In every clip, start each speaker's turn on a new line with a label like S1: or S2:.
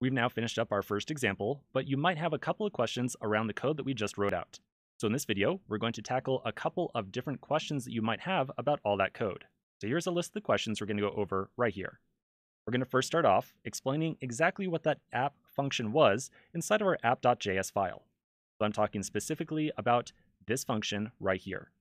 S1: We've now finished up our first example, but you might have a couple of questions around the code that we just wrote out. So in this video, we're going to tackle a couple of different questions that you might have about all that code. So here's a list of the questions we're going to go over right here. We're going to first start off explaining exactly what that app function was inside of our app.js file. So I'm talking specifically about this function right here.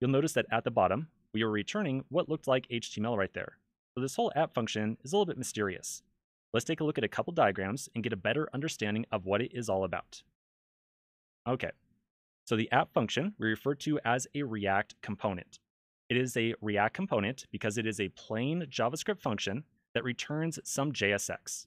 S1: You'll notice that at the bottom, we are returning what looked like HTML right there. So this whole app function is a little bit mysterious. Let's take a look at a couple diagrams and get a better understanding of what it is all about. Okay, so the app function we refer to as a React component. It is a React component because it is a plain JavaScript function that returns some JSX.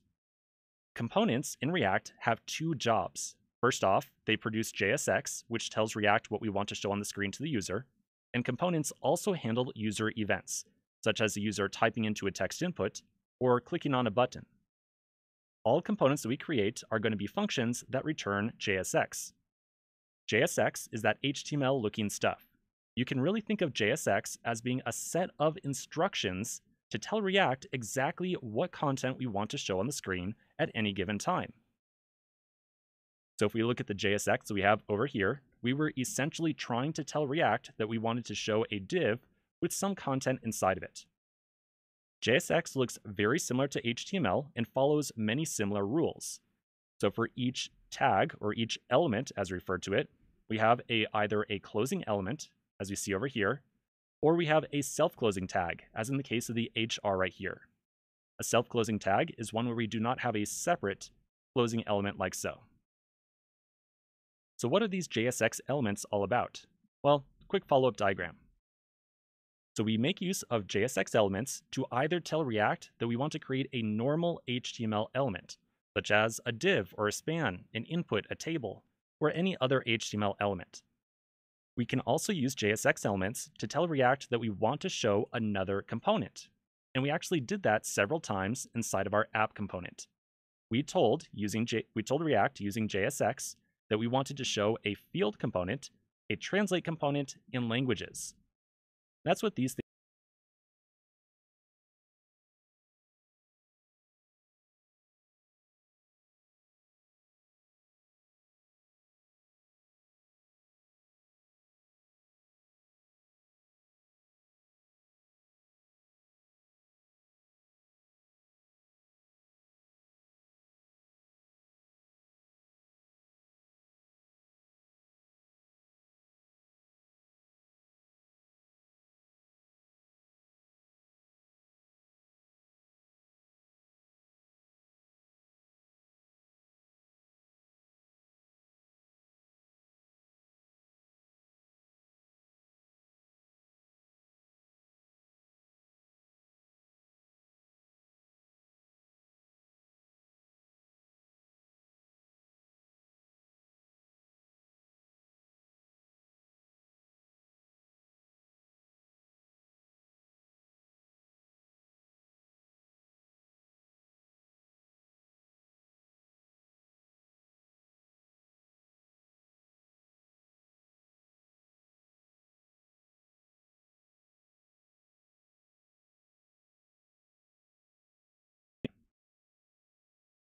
S1: Components in React have two jobs. First off, they produce JSX, which tells React what we want to show on the screen to the user, and components also handle user events, such as the user typing into a text input or clicking on a button all components that we create are going to be functions that return JSX. JSX is that HTML looking stuff. You can really think of JSX as being a set of instructions to tell React exactly what content we want to show on the screen at any given time. So if we look at the JSX we have over here, we were essentially trying to tell React that we wanted to show a div with some content inside of it. JSX looks very similar to HTML and follows many similar rules. So for each tag or each element as referred to it, we have a either a closing element, as we see over here, or we have a self-closing tag, as in the case of the HR right here. A self-closing tag is one where we do not have a separate closing element like so. So what are these JSX elements all about? Well, quick follow-up diagram. So we make use of JSX elements to either tell React that we want to create a normal HTML element, such as a div or a span, an input, a table, or any other HTML element. We can also use JSX elements to tell React that we want to show another component. And we actually did that several times inside of our app component. We told, using J we told React using JSX that we wanted to show a field component, a translate component in languages. That's what these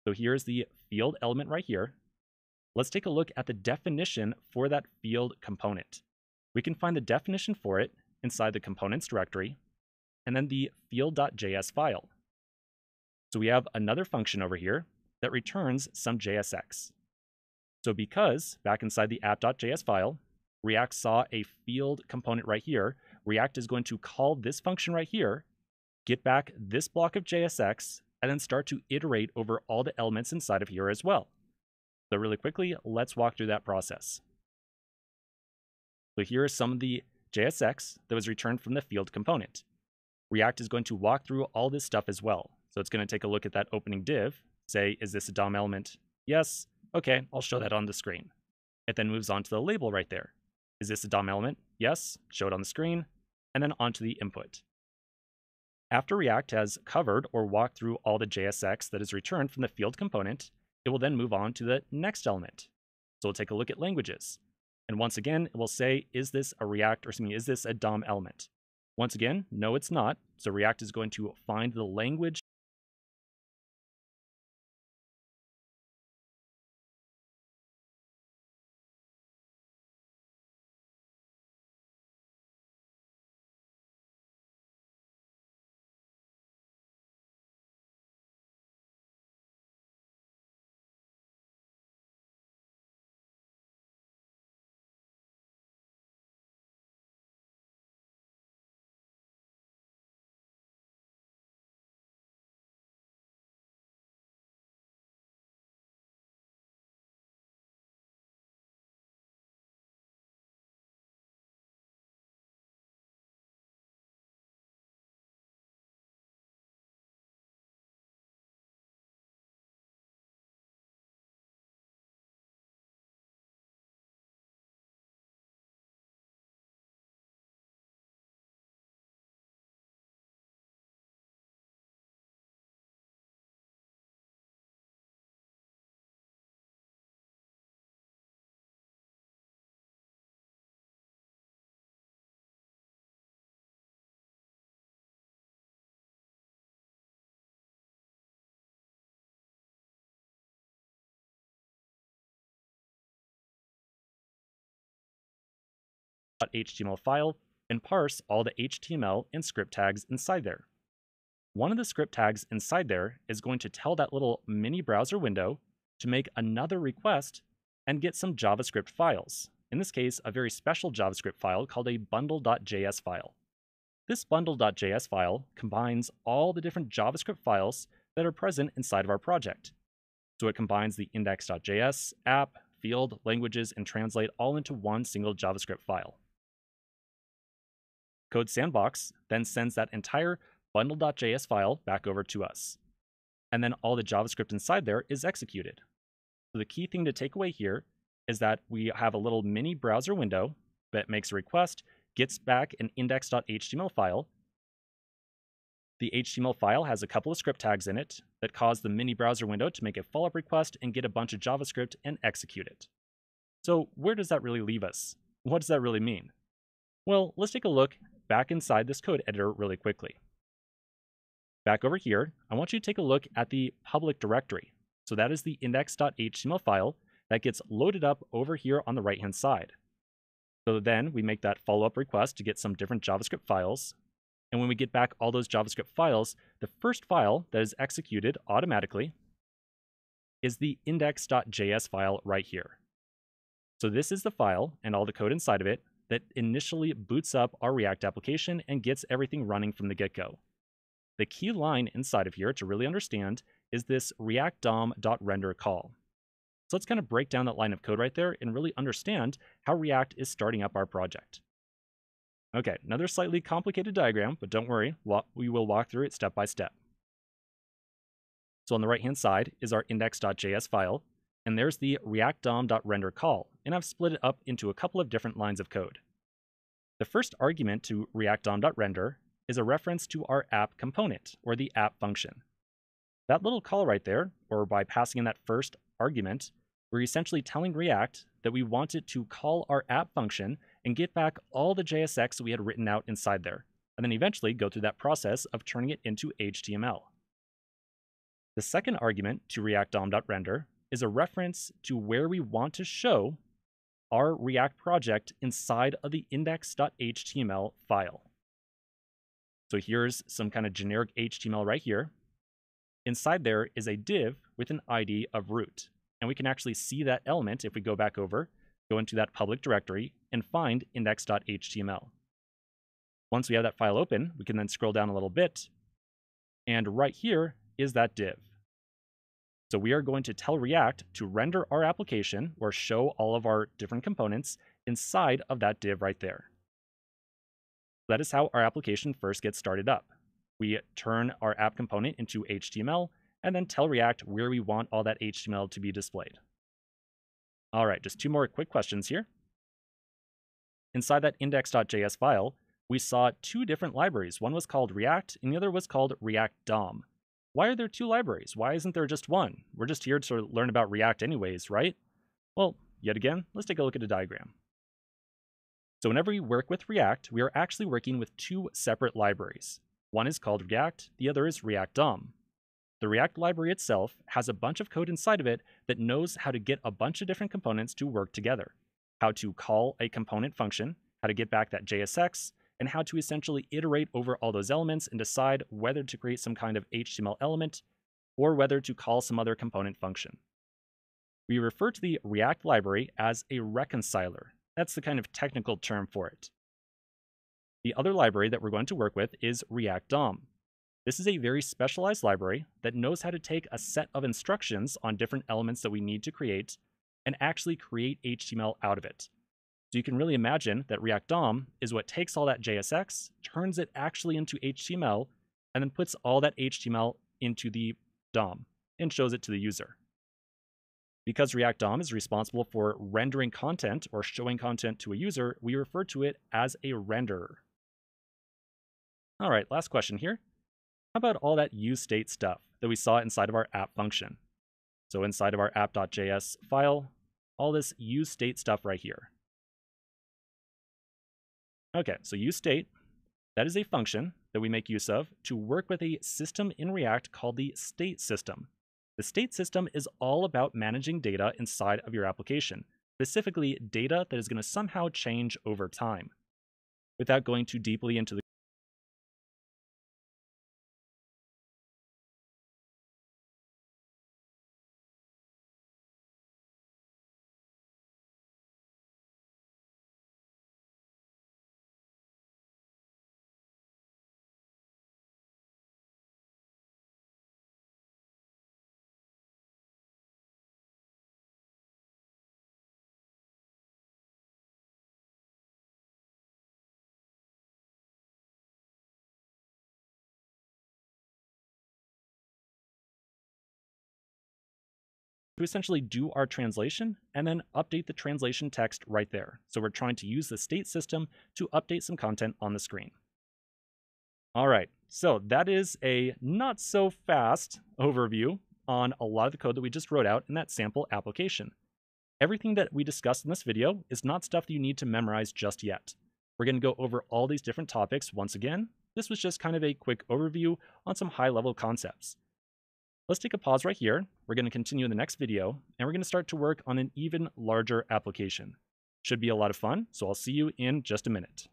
S1: So here's the field element right here. Let's take a look at the definition for that field component. We can find the definition for it inside the components directory, and then the field.js file. So we have another function over here that returns some JSX. So because back inside the app.js file, React saw a field component right here, React is going to call this function right here, get back this block of JSX, and then start to iterate over all the elements inside of here as well. So really quickly, let's walk through that process. So here is some of the JSX that was returned from the field component. React is going to walk through all this stuff as well. So it's going to take a look at that opening div, say, is this a DOM element? Yes. Okay, I'll show that on the screen. It then moves on to the label right there. Is this a DOM element? Yes. Show it on the screen. And then onto the input. After React has covered or walked through all the JSX that is returned from the field component, it will then move on to the next element. So we'll take a look at languages. And once again, it will say, is this a React or excuse me, is this a DOM element? Once again, no, it's not. So React is going to find the language index.html file and parse all the HTML and script tags inside there. One of the script tags inside there is going to tell that little mini browser window to make another request and get some JavaScript files. In this case, a very special JavaScript file called a bundle.js file. This bundle.js file combines all the different JavaScript files that are present inside of our project. So it combines the index.js, app, field, languages, and translate all into one single JavaScript file. Code Sandbox then sends that entire bundle.js file back over to us. And then all the JavaScript inside there is executed. So the key thing to take away here is that we have a little mini browser window that makes a request, gets back an index.html file. The HTML file has a couple of script tags in it that cause the mini browser window to make a follow-up request and get a bunch of JavaScript and execute it. So where does that really leave us? What does that really mean? Well, let's take a look back inside this code editor really quickly. Back over here, I want you to take a look at the public directory. So that is the index.html file that gets loaded up over here on the right-hand side. So then we make that follow-up request to get some different JavaScript files. And when we get back all those JavaScript files, the first file that is executed automatically is the index.js file right here. So this is the file and all the code inside of it that initially boots up our React application and gets everything running from the get-go. The key line inside of here to really understand is this react DOM.render call. So let's kind of break down that line of code right there and really understand how React is starting up our project. Okay, another slightly complicated diagram, but don't worry, we will walk through it step by step. So on the right-hand side is our index.js file, and there's the react DOM.render call, and I've split it up into a couple of different lines of code. The first argument to react DOM.render is a reference to our app component, or the app function. That little call right there, or by passing in that first argument, we're essentially telling React that we want it to call our app function and get back all the JSX we had written out inside there, and then eventually go through that process of turning it into HTML. The second argument to React DOM.render is a reference to where we want to show our React project inside of the index.html file. So here's some kind of generic HTML right here. Inside there is a div with an ID of root. And we can actually see that element if we go back over, go into that public directory, and find index.html. Once we have that file open, we can then scroll down a little bit. And right here is that div. So we are going to tell React to render our application or show all of our different components inside of that div right there. That is how our application first gets started up. We turn our app component into HTML and then tell React where we want all that HTML to be displayed. All right, just two more quick questions here. Inside that index.js file, we saw two different libraries. One was called React and the other was called React DOM. Why are there two libraries? Why isn't there just one? We're just here to learn about React anyways, right? Well, yet again, let's take a look at a diagram. So whenever we work with React, we are actually working with two separate libraries. One is called React, the other is React DOM. The React library itself has a bunch of code inside of it that knows how to get a bunch of different components to work together, how to call a component function, how to get back that JSX, and how to essentially iterate over all those elements and decide whether to create some kind of HTML element or whether to call some other component function. We refer to the React library as a reconciler. That's the kind of technical term for it. The other library that we're going to work with is React DOM. This is a very specialized library that knows how to take a set of instructions on different elements that we need to create and actually create HTML out of it. So you can really imagine that React DOM is what takes all that JSX, turns it actually into HTML, and then puts all that HTML into the DOM and shows it to the user. Because React DOM is responsible for rendering content or showing content to a user, we refer to it as a renderer. All right, last question here. How about all that useState stuff that we saw inside of our app function? So inside of our app.js file, all this useState stuff right here. Okay, so use state. that is a function that we make use of to work with a system in React called the state system. The state system is all about managing data inside of your application, specifically data that is going to somehow change over time. Without going too deeply into the to essentially do our translation and then update the translation text right there. So we're trying to use the state system to update some content on the screen. All right, so that is a not so fast overview on a lot of the code that we just wrote out in that sample application. Everything that we discussed in this video is not stuff that you need to memorize just yet. We're going to go over all these different topics once again. This was just kind of a quick overview on some high level concepts. Let's take a pause right here. We're going to continue in the next video, and we're going to start to work on an even larger application. Should be a lot of fun, so I'll see you in just a minute.